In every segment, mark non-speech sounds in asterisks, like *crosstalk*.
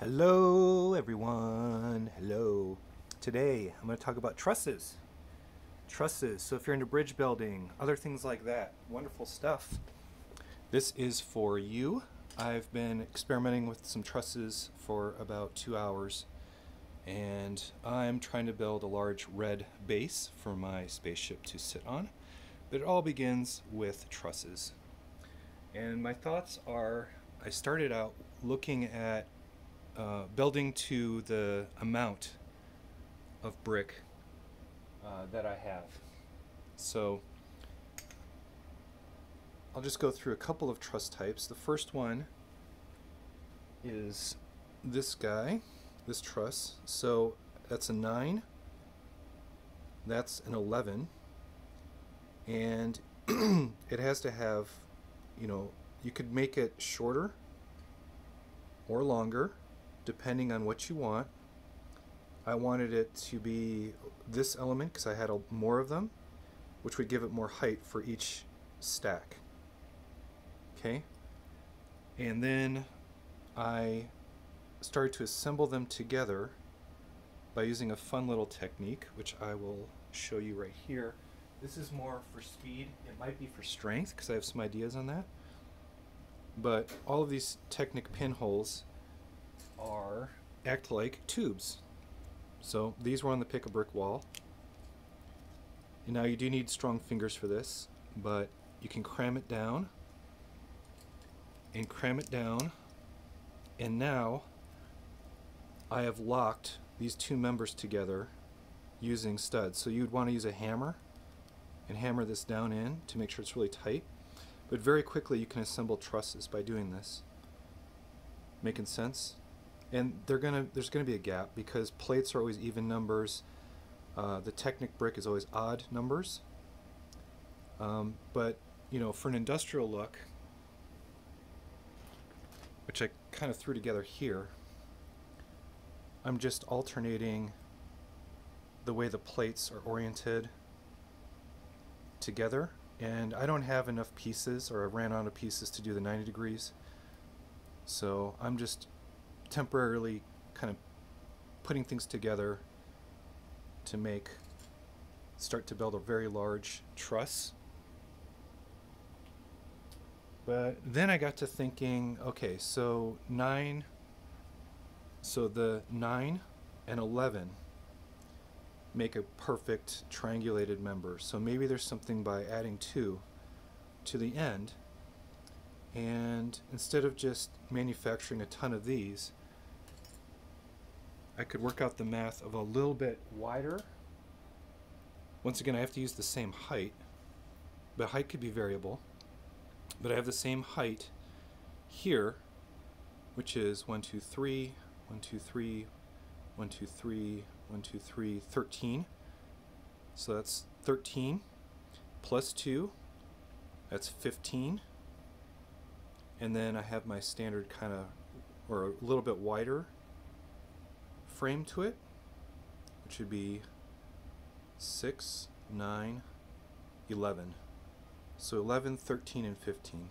Hello, everyone. Hello. Today, I'm going to talk about trusses. Trusses. So, if you're into bridge building, other things like that, wonderful stuff. This is for you. I've been experimenting with some trusses for about two hours, and I'm trying to build a large red base for my spaceship to sit on. But it all begins with trusses. And my thoughts are I started out looking at uh, building to the amount of brick uh, that I have. So I'll just go through a couple of truss types. The first one is this guy, this truss. So that's a 9, that's an 11, and *clears throat* it has to have, you know, you could make it shorter or longer depending on what you want. I wanted it to be this element because I had a, more of them, which would give it more height for each stack. Okay? And then I started to assemble them together by using a fun little technique, which I will show you right here. This is more for speed. It might be for strength because I have some ideas on that. But all of these Technic pinholes are act like tubes. So these were on the pick a brick wall. And now you do need strong fingers for this, but you can cram it down and cram it down. And now I have locked these two members together using studs. So you'd want to use a hammer and hammer this down in to make sure it's really tight. But very quickly you can assemble trusses by doing this. Making sense? And they're gonna there's gonna be a gap because plates are always even numbers. Uh, the Technic brick is always odd numbers. Um, but you know, for an industrial look, which I kind of threw together here, I'm just alternating the way the plates are oriented together and I don't have enough pieces or I ran out of pieces to do the 90 degrees so I'm just temporarily kind of putting things together to make start to build a very large truss but then I got to thinking okay so 9 so the 9 and 11 make a perfect triangulated member. So maybe there's something by adding 2 to the end and instead of just manufacturing a ton of these I could work out the math of a little bit wider. Once again I have to use the same height but height could be variable but I have the same height here which is 1, 2, 3, 1, 2, 3, 1, 2, 3, 1, 2, 3, 13. So that's 13 plus 2, that's 15. And then I have my standard kind of, or a little bit wider frame to it, which would be 6, 9, 11. So 11, 13, and 15.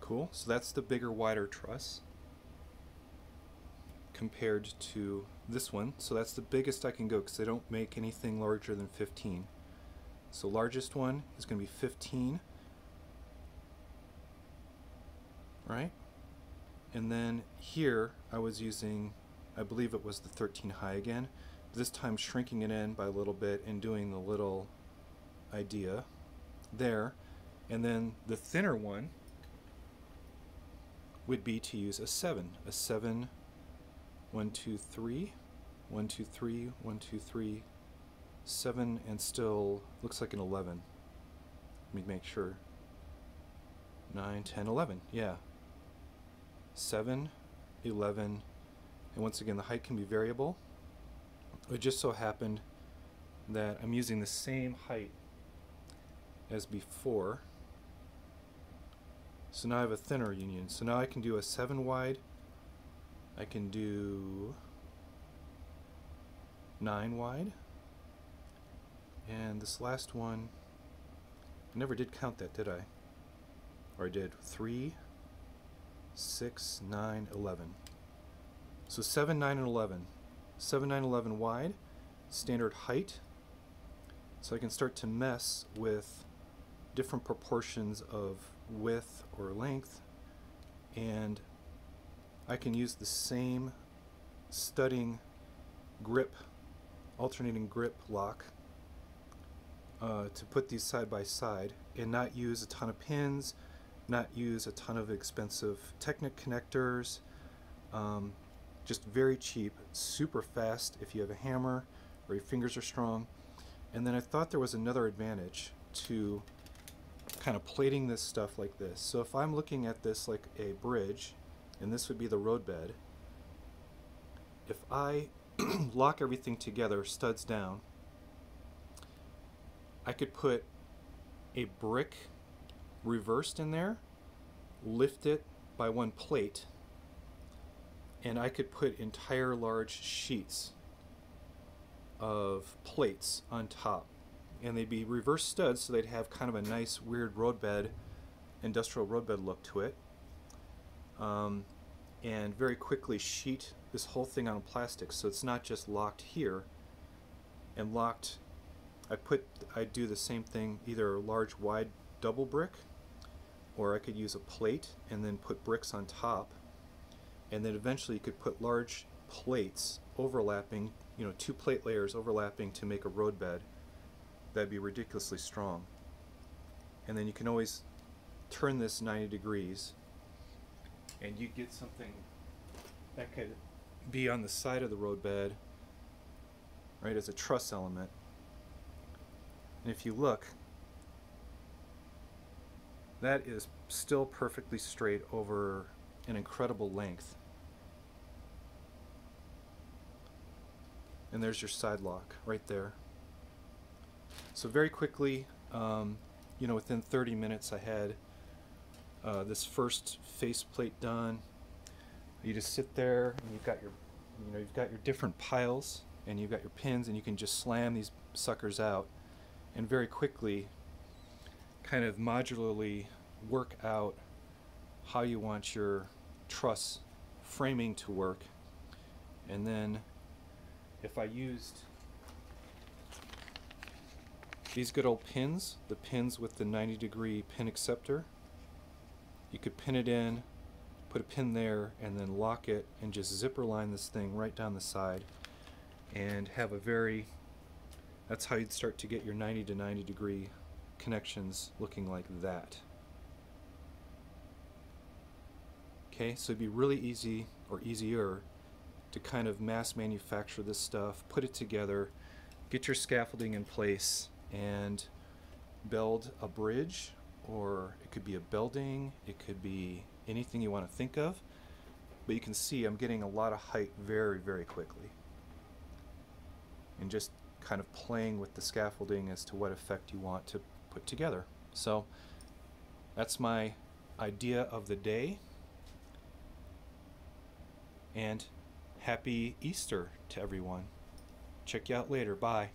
Cool, so that's the bigger, wider truss compared to this one. So that's the biggest I can go because they don't make anything larger than 15. So largest one is going to be 15. Right? And then here I was using, I believe it was the 13 high again. This time shrinking it in by a little bit and doing the little idea there. And then the thinner one would be to use a 7. A 7 one, two, three, one, two, three, one, two, three, seven, and still looks like an 11. Let me make sure. 9, 10, 11. Yeah. 7, 11, and once again, the height can be variable. It just so happened that I'm using the same height as before. So now I have a thinner union. So now I can do a 7 wide I can do 9 wide. And this last one, I never did count that, did I? Or I did. 3, 6, 9, 11. So 7, 9, and 11. 7, 9, 11 wide, standard height. So I can start to mess with different proportions of width or length and I can use the same studding grip, alternating grip lock uh, to put these side by side and not use a ton of pins, not use a ton of expensive Technic connectors. Um, just very cheap, super fast if you have a hammer or your fingers are strong. And then I thought there was another advantage to kind of plating this stuff like this. So if I'm looking at this like a bridge, and this would be the roadbed, if I *clears throat* lock everything together, studs down, I could put a brick reversed in there, lift it by one plate, and I could put entire large sheets of plates on top. And they'd be reverse studs, so they'd have kind of a nice, weird roadbed, industrial roadbed look to it. Um, and very quickly sheet this whole thing on plastic so it's not just locked here and locked I put I do the same thing either a large wide double brick or I could use a plate and then put bricks on top. And then eventually you could put large plates overlapping you know two plate layers overlapping to make a roadbed that'd be ridiculously strong. And then you can always turn this 90 degrees and you get something that could be on the side of the roadbed right as a truss element. And if you look that is still perfectly straight over an incredible length. And there's your side lock right there. So very quickly um, you know within 30 minutes I had uh, this first faceplate done. You just sit there and you've got your, you know, you've got your different piles and you've got your pins and you can just slam these suckers out. And very quickly kind of modularly work out how you want your truss framing to work and then if I used these good old pins, the pins with the 90 degree pin acceptor, you could pin it in, put a pin there, and then lock it and just zipper line this thing right down the side and have a very, that's how you'd start to get your 90 to 90 degree connections looking like that. Okay, so it'd be really easy or easier to kind of mass manufacture this stuff, put it together, get your scaffolding in place, and build a bridge or it could be a building, it could be anything you want to think of. But you can see I'm getting a lot of height very, very quickly. And just kind of playing with the scaffolding as to what effect you want to put together. So that's my idea of the day. And happy Easter to everyone. Check you out later. Bye.